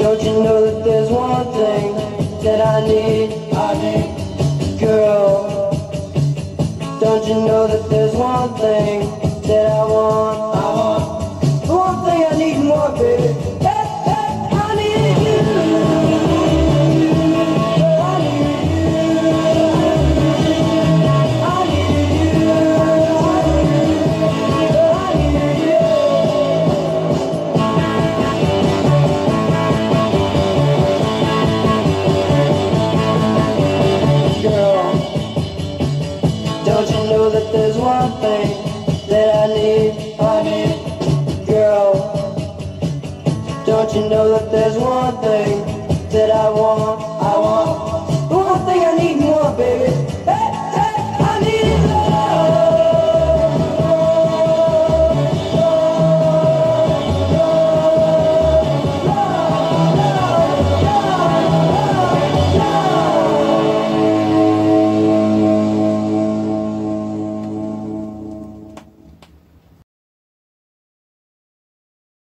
Don't you know that there's one thing that I need? I need, girl. Don't you know that there's one thing? Don't you know that there's one thing that I need, honey, girl? Don't you know that there's one thing